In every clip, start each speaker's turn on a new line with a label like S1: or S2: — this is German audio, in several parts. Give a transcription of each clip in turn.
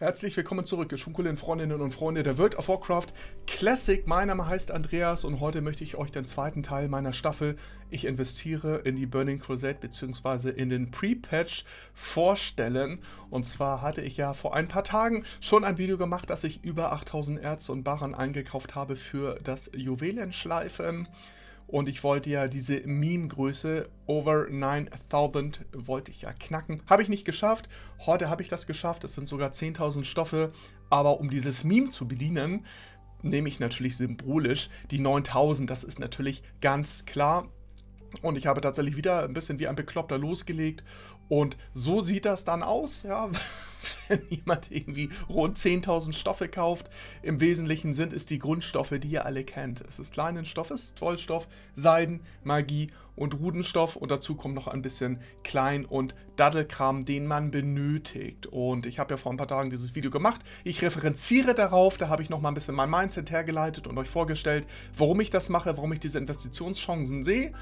S1: Herzlich willkommen zurück, geschunkelten Freundinnen und Freunde der World of Warcraft Classic. Mein Name heißt Andreas und heute möchte ich euch den zweiten Teil meiner Staffel Ich investiere in die Burning Crusade bzw. in den Pre-Patch vorstellen. Und zwar hatte ich ja vor ein paar Tagen schon ein Video gemacht, dass ich über 8000 Erze und Barren eingekauft habe für das Juwelenschleifen. Und ich wollte ja diese Meme-Größe over 9000 wollte ich ja knacken. Habe ich nicht geschafft. Heute habe ich das geschafft. Es sind sogar 10.000 Stoffe. Aber um dieses Meme zu bedienen, nehme ich natürlich symbolisch die 9000. Das ist natürlich ganz klar. Und ich habe tatsächlich wieder ein bisschen wie ein Bekloppter losgelegt. Und so sieht das dann aus, ja, wenn jemand irgendwie rund 10.000 Stoffe kauft. Im Wesentlichen sind es die Grundstoffe, die ihr alle kennt. Es ist Kleinenstoff, es ist Wollstoff, Seiden, Magie und Rudenstoff. Und dazu kommt noch ein bisschen Klein- und Daddelkram, den man benötigt. Und ich habe ja vor ein paar Tagen dieses Video gemacht. Ich referenziere darauf, da habe ich noch mal ein bisschen mein Mindset hergeleitet und euch vorgestellt, warum ich das mache, warum ich diese Investitionschancen sehe.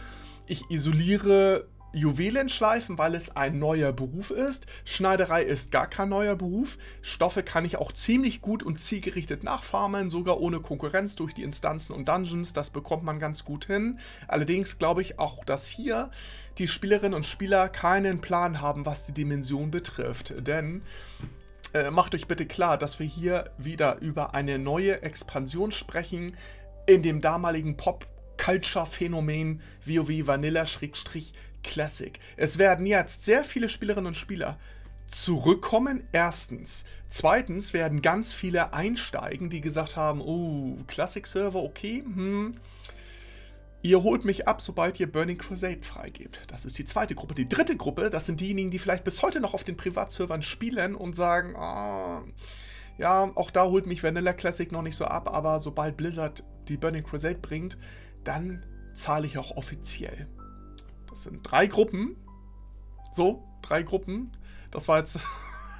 S1: Ich isoliere Juwelenschleifen, weil es ein neuer Beruf ist. Schneiderei ist gar kein neuer Beruf. Stoffe kann ich auch ziemlich gut und zielgerichtet nachfarmen, sogar ohne Konkurrenz durch die Instanzen und Dungeons. Das bekommt man ganz gut hin. Allerdings glaube ich auch, dass hier die Spielerinnen und Spieler keinen Plan haben, was die Dimension betrifft. Denn äh, macht euch bitte klar, dass wir hier wieder über eine neue Expansion sprechen in dem damaligen Pop- Culture-Phänomen WoW Vanilla-Classic. Es werden jetzt sehr viele Spielerinnen und Spieler zurückkommen, erstens. Zweitens werden ganz viele einsteigen, die gesagt haben, oh, Classic-Server, okay, hm. Ihr holt mich ab, sobald ihr Burning Crusade freigebt. Das ist die zweite Gruppe. Die dritte Gruppe, das sind diejenigen, die vielleicht bis heute noch auf den Privatservern spielen und sagen, ah, ja, auch da holt mich Vanilla Classic noch nicht so ab, aber sobald Blizzard die Burning Crusade bringt, dann zahle ich auch offiziell. Das sind drei Gruppen. So, drei Gruppen. Das war jetzt,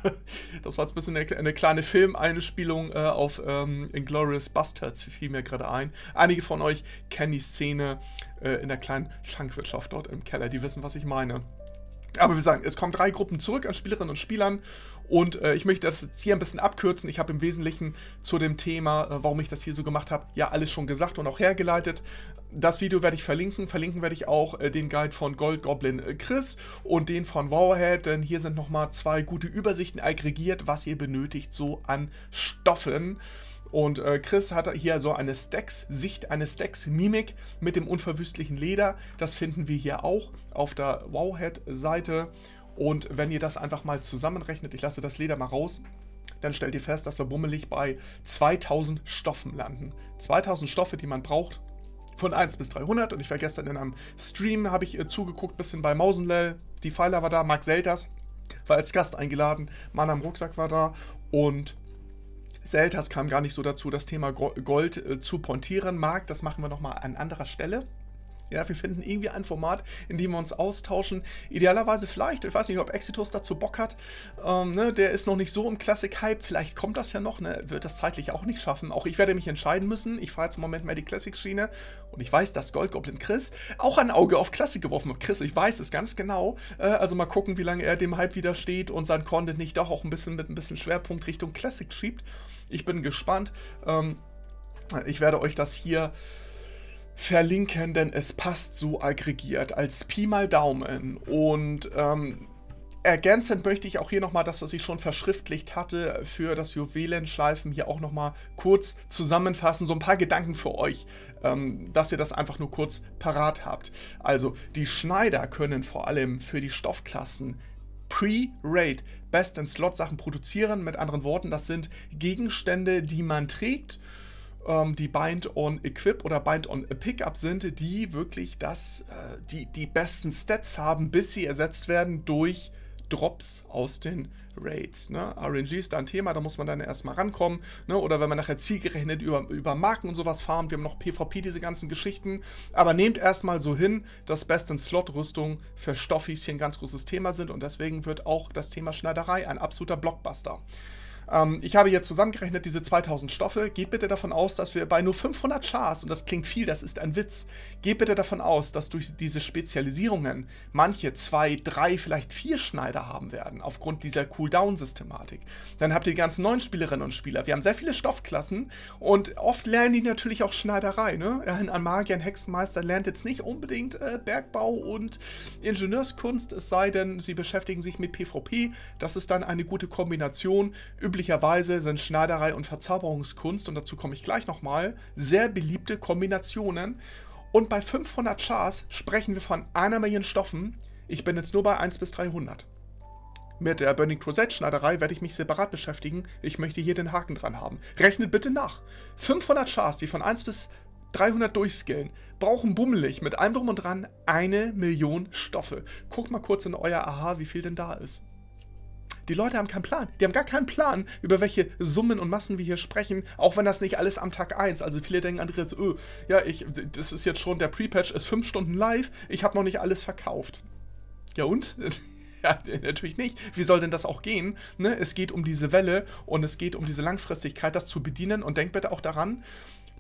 S1: das war jetzt ein bisschen eine, eine kleine Filmeinspielung äh, auf ähm, Inglourious Bastards, fiel mir gerade ein. Einige von euch kennen die Szene äh, in der kleinen Schankwirtschaft dort im Keller, die wissen, was ich meine. Aber wir sagen, es kommen drei Gruppen zurück an Spielerinnen und Spielern und äh, ich möchte das jetzt hier ein bisschen abkürzen. Ich habe im Wesentlichen zu dem Thema, äh, warum ich das hier so gemacht habe, ja alles schon gesagt und auch hergeleitet. Das Video werde ich verlinken. Verlinken werde ich auch äh, den Guide von Gold Goblin äh, Chris und den von Wowhead, denn hier sind nochmal zwei gute Übersichten aggregiert, was ihr benötigt so an Stoffen. Und äh, Chris hat hier so eine Stacks-Sicht, eine Stacks-Mimik mit dem unverwüstlichen Leder. Das finden wir hier auch auf der Wowhead-Seite. Und wenn ihr das einfach mal zusammenrechnet, ich lasse das Leder mal raus, dann stellt ihr fest, dass wir bummelig bei 2000 Stoffen landen. 2000 Stoffe, die man braucht, von 1 bis 300. Und ich war gestern in einem Stream, habe ich äh, zugeguckt, bisschen bei Mausenlell. Die Pfeiler war da, Mark Selters war als Gast eingeladen, Mann am Rucksack war da und Seltas kam gar nicht so dazu, das Thema Gold äh, zu pontieren. Marc, das machen wir nochmal an anderer Stelle. Ja, wir finden irgendwie ein Format, in dem wir uns austauschen. Idealerweise vielleicht, ich weiß nicht, ob Exitus dazu Bock hat. Ähm, ne, der ist noch nicht so im Classic-Hype. Vielleicht kommt das ja noch, ne? wird das zeitlich auch nicht schaffen. Auch ich werde mich entscheiden müssen. Ich fahre jetzt im Moment mehr die Classic-Schiene. Und ich weiß, dass Goldgoblin Chris auch ein Auge auf Classic geworfen hat. Chris, ich weiß es ganz genau. Äh, also mal gucken, wie lange er dem Hype widersteht und sein Content nicht doch auch ein bisschen mit ein bisschen Schwerpunkt Richtung Classic schiebt. Ich bin gespannt. Ähm, ich werde euch das hier verlinken, denn es passt so aggregiert als Pi mal Daumen. Und ähm, ergänzend möchte ich auch hier nochmal das, was ich schon verschriftlicht hatte, für das Juwelenschleifen hier auch nochmal kurz zusammenfassen. So ein paar Gedanken für euch, ähm, dass ihr das einfach nur kurz parat habt. Also, die Schneider können vor allem für die Stoffklassen Pre-Raid Best-in-Slot-Sachen produzieren. Mit anderen Worten, das sind Gegenstände, die man trägt die Bind on Equip oder Bind on Pickup sind, die wirklich das, äh, die, die besten Stats haben, bis sie ersetzt werden durch Drops aus den Raids. Ne? RNG ist da ein Thema, da muss man dann erstmal rankommen. Ne? Oder wenn man nachher zielgerechnet über, über Marken und sowas fahren, wir haben noch PvP, diese ganzen Geschichten. Aber nehmt erstmal so hin, dass Best in Slot-Rüstung für Stoffis hier ein ganz großes Thema sind und deswegen wird auch das Thema Schneiderei ein absoluter Blockbuster. Ähm, ich habe hier zusammengerechnet, diese 2000 Stoffe. Geht bitte davon aus, dass wir bei nur 500 Chars, und das klingt viel, das ist ein Witz, geht bitte davon aus, dass durch diese Spezialisierungen manche zwei, drei, vielleicht vier Schneider haben werden, aufgrund dieser Cooldown-Systematik. Dann habt ihr die ganzen neuen Spielerinnen und Spieler. Wir haben sehr viele Stoffklassen und oft lernen die natürlich auch Schneiderei. Ne? Ein Magier, ein Hexenmeister lernt jetzt nicht unbedingt äh, Bergbau und Ingenieurskunst, es sei denn, sie beschäftigen sich mit PvP. Das ist dann eine gute Kombination. Üblicherweise sind Schneiderei und Verzauberungskunst, und dazu komme ich gleich nochmal, sehr beliebte Kombinationen. Und bei 500 Chars sprechen wir von einer Million Stoffen. Ich bin jetzt nur bei 1 bis 300. Mit der Burning Crusade Schneiderei werde ich mich separat beschäftigen. Ich möchte hier den Haken dran haben. Rechnet bitte nach. 500 Chars, die von 1 bis 300 durchskillen, brauchen bummelig mit allem drum und dran eine Million Stoffe. Guckt mal kurz in euer Aha, wie viel denn da ist. Die Leute haben keinen Plan. Die haben gar keinen Plan, über welche Summen und Massen wir hier sprechen, auch wenn das nicht alles am Tag 1. Also viele denken, Andreas, öh, ja, ich, das ist jetzt schon, der Pre-Patch ist 5 Stunden live, ich habe noch nicht alles verkauft. Ja und? Ja, natürlich nicht. Wie soll denn das auch gehen? Ne? Es geht um diese Welle und es geht um diese Langfristigkeit, das zu bedienen. Und denkt bitte auch daran,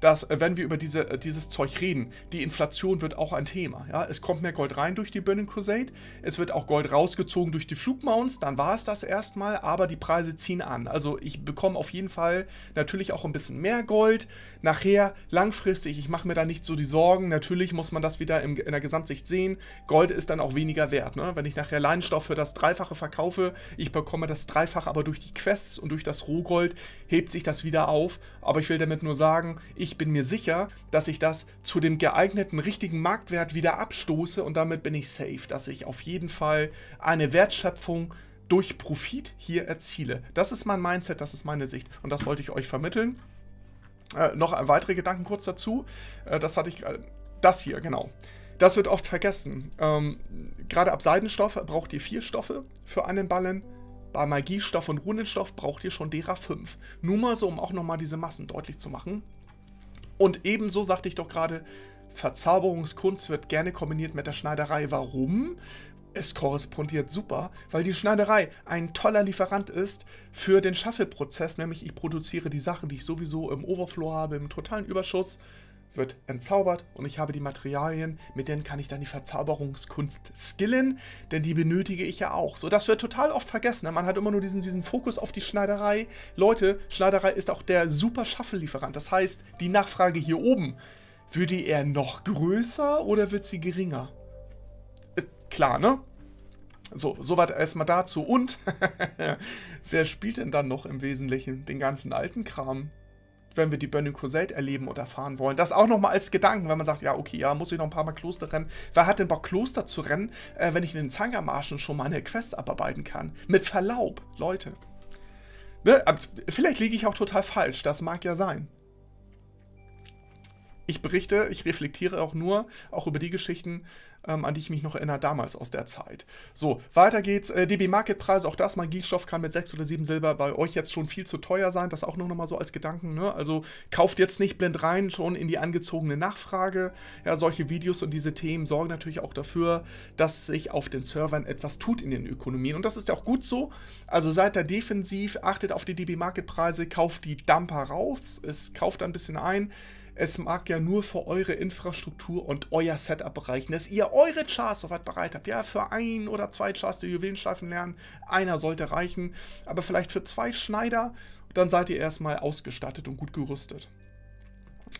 S1: dass, äh, wenn wir über diese, äh, dieses Zeug reden, die Inflation wird auch ein Thema. Ja? Es kommt mehr Gold rein durch die Burning Crusade, es wird auch Gold rausgezogen durch die Flugmounts, dann war es das erstmal, aber die Preise ziehen an. Also ich bekomme auf jeden Fall natürlich auch ein bisschen mehr Gold. Nachher langfristig, ich mache mir da nicht so die Sorgen, natürlich muss man das wieder im, in der Gesamtsicht sehen. Gold ist dann auch weniger wert. Ne? Wenn ich nachher Leinstoff für das Dreifache verkaufe, ich bekomme das Dreifache aber durch die Quests und durch das Rohgold, hebt sich das wieder auf. Aber ich will damit nur sagen, ich ich bin mir sicher, dass ich das zu dem geeigneten richtigen Marktwert wieder abstoße und damit bin ich safe, dass ich auf jeden Fall eine Wertschöpfung durch Profit hier erziele. Das ist mein Mindset, das ist meine Sicht und das wollte ich euch vermitteln. Äh, noch weitere Gedanken kurz dazu. Äh, das hatte ich, äh, das hier, genau. Das wird oft vergessen. Ähm, gerade ab Seidenstoff braucht ihr vier Stoffe für einen Ballen. Bei Magiestoff und Runenstoff braucht ihr schon derer 5. Nur mal so, um auch nochmal diese Massen deutlich zu machen. Und ebenso sagte ich doch gerade, Verzauberungskunst wird gerne kombiniert mit der Schneiderei. Warum? Es korrespondiert super, weil die Schneiderei ein toller Lieferant ist für den Shuffle-Prozess, nämlich ich produziere die Sachen, die ich sowieso im Overflow habe, im totalen Überschuss wird entzaubert und ich habe die Materialien, mit denen kann ich dann die Verzauberungskunst skillen, denn die benötige ich ja auch. So, das wird total oft vergessen. Ne? Man hat immer nur diesen, diesen Fokus auf die Schneiderei. Leute, Schneiderei ist auch der super Shuffle-Lieferant. Das heißt, die Nachfrage hier oben, wird die eher noch größer oder wird sie geringer? Ist klar, ne? So, soweit erstmal dazu. Und wer spielt denn dann noch im Wesentlichen den ganzen alten Kram? Wenn wir die Burning Crusade erleben oder erfahren wollen. Das auch nochmal als Gedanken, wenn man sagt, ja, okay, ja, muss ich noch ein paar Mal Kloster rennen. Wer hat denn Bock, Kloster zu rennen, äh, wenn ich in den Zangermarschen schon meine Quests abarbeiten kann? Mit Verlaub, Leute. Ne? Vielleicht liege ich auch total falsch, das mag ja sein ich berichte, ich reflektiere auch nur, auch über die Geschichten, ähm, an die ich mich noch erinnere, damals aus der Zeit. So, weiter geht's. Äh, DB Marketpreise, auch das Magiestoff kann mit 6 oder 7 Silber bei euch jetzt schon viel zu teuer sein. Das auch noch mal so als Gedanken. Ne? Also kauft jetzt nicht blind rein, schon in die angezogene Nachfrage. Ja, solche Videos und diese Themen sorgen natürlich auch dafür, dass sich auf den Servern etwas tut in den Ökonomien. Und das ist ja auch gut so. Also seid da defensiv, achtet auf die DB Marketpreise, kauft die Dumper raus, es kauft ein bisschen ein. Es mag ja nur für eure Infrastruktur und euer Setup reichen, dass ihr eure Chars soweit bereit habt. Ja, für ein oder zwei Chars die Juwelenschleifen lernen, einer sollte reichen. Aber vielleicht für zwei Schneider, dann seid ihr erstmal ausgestattet und gut gerüstet.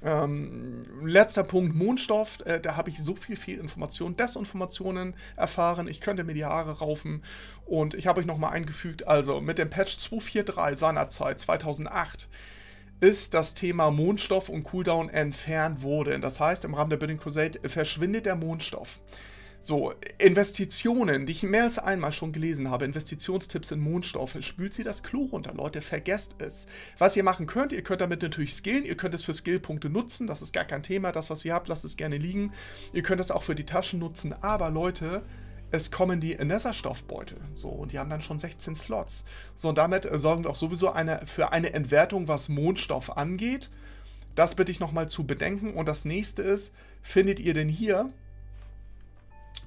S1: Ähm, letzter Punkt, Mondstoff. Äh, da habe ich so viel, viel Information, Desinformationen erfahren. Ich könnte mir die Haare raufen. Und ich habe euch nochmal eingefügt, also mit dem Patch 243 seinerzeit, 2008, ist das Thema Mondstoff und Cooldown entfernt wurde. Das heißt, im Rahmen der Burning Crusade verschwindet der Mondstoff. So, Investitionen, die ich mehr als einmal schon gelesen habe, Investitionstipps in Mondstoffe, spült sie das Klo runter, Leute, vergesst es. Was ihr machen könnt, ihr könnt damit natürlich skillen, ihr könnt es für Skillpunkte nutzen, das ist gar kein Thema, das, was ihr habt, lasst es gerne liegen. Ihr könnt es auch für die Taschen nutzen, aber Leute, es kommen die Nether-Stoffbeutel. So, und die haben dann schon 16 Slots. So, und damit äh, sorgen wir auch sowieso eine, für eine Entwertung, was Mondstoff angeht. Das bitte ich nochmal zu bedenken. Und das nächste ist, findet ihr denn hier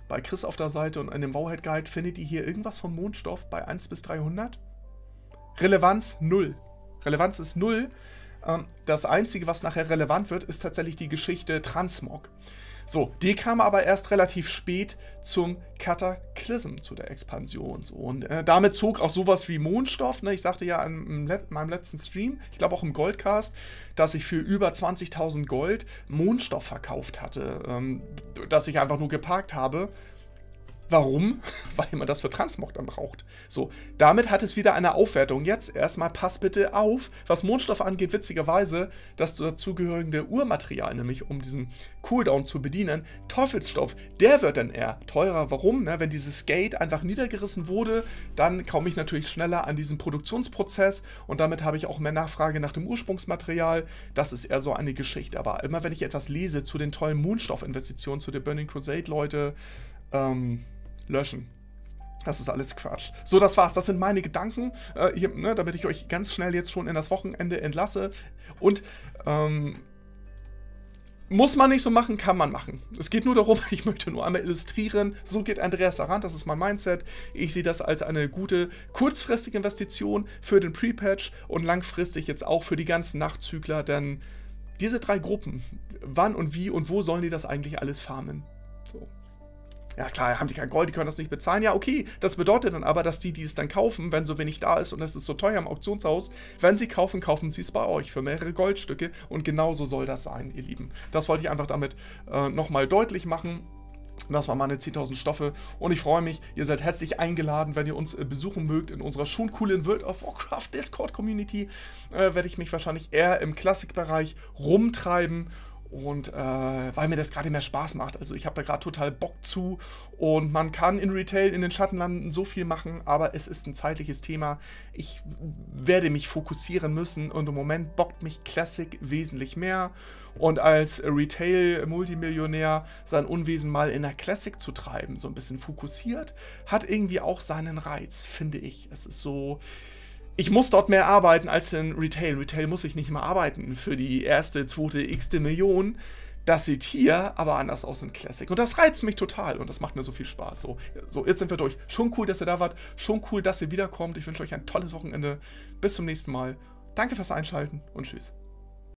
S1: bei Chris auf der Seite und in dem Wowhead Guide, findet ihr hier irgendwas vom Mondstoff bei 1 bis 300? Relevanz null. Relevanz ist null. Ähm, das Einzige, was nachher relevant wird, ist tatsächlich die Geschichte Transmog. So, die kam aber erst relativ spät zum Cataclysm, zu der Expansion. So. Und äh, damit zog auch sowas wie Mondstoff. Ne? Ich sagte ja in, in meinem letzten Stream, ich glaube auch im Goldcast, dass ich für über 20.000 Gold Mondstoff verkauft hatte, ähm, dass ich einfach nur geparkt habe Warum? Weil man das für Transmog dann braucht. So, damit hat es wieder eine Aufwertung. Jetzt erstmal pass bitte auf, was Mondstoff angeht, witzigerweise, das dazugehörige Urmaterial, nämlich um diesen Cooldown zu bedienen, Teufelsstoff, der wird dann eher teurer. Warum? Ne? Wenn dieses Gate einfach niedergerissen wurde, dann komme ich natürlich schneller an diesen Produktionsprozess und damit habe ich auch mehr Nachfrage nach dem Ursprungsmaterial. Das ist eher so eine Geschichte. Aber immer wenn ich etwas lese zu den tollen Mondstoffinvestitionen, zu der Burning Crusade, Leute, ähm, löschen. Das ist alles Quatsch. So, das war's. Das sind meine Gedanken, äh, hier, ne, damit ich euch ganz schnell jetzt schon in das Wochenende entlasse. Und ähm, muss man nicht so machen, kann man machen. Es geht nur darum, ich möchte nur einmal illustrieren, so geht Andreas daran, das ist mein Mindset. Ich sehe das als eine gute kurzfristige Investition für den Pre-Patch und langfristig jetzt auch für die ganzen Nachtzügler, denn diese drei Gruppen, wann und wie und wo sollen die das eigentlich alles farmen? So. Ja klar, haben die kein Gold, die können das nicht bezahlen. Ja, okay, das bedeutet dann aber, dass die, die es dann kaufen, wenn so wenig da ist und es ist so teuer im Auktionshaus, wenn sie kaufen, kaufen sie es bei euch für mehrere Goldstücke und genauso soll das sein, ihr Lieben. Das wollte ich einfach damit äh, nochmal deutlich machen. Das waren meine 10.000 Stoffe und ich freue mich, ihr seid herzlich eingeladen, wenn ihr uns äh, besuchen mögt in unserer schon coolen World of Warcraft Discord Community. Äh, werde ich mich wahrscheinlich eher im Klassikbereich rumtreiben und äh, weil mir das gerade mehr Spaß macht. Also ich habe da gerade total Bock zu. Und man kann in Retail in den Schattenlanden so viel machen, aber es ist ein zeitliches Thema. Ich werde mich fokussieren müssen und im Moment bockt mich Classic wesentlich mehr. Und als Retail-Multimillionär sein Unwesen mal in der Classic zu treiben, so ein bisschen fokussiert, hat irgendwie auch seinen Reiz, finde ich. Es ist so ich muss dort mehr arbeiten als in Retail. Retail muss ich nicht mehr arbeiten für die erste, zweite, x-te Million. Das sieht hier aber anders aus in Classic. Und das reizt mich total und das macht mir so viel Spaß. So, so, jetzt sind wir durch. Schon cool, dass ihr da wart. Schon cool, dass ihr wiederkommt. Ich wünsche euch ein tolles Wochenende. Bis zum nächsten Mal. Danke fürs Einschalten und tschüss.